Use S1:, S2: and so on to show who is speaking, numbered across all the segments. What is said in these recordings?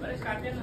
S1: Parece carteira, né?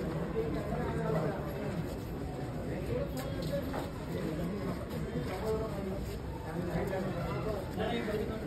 S1: Thank you.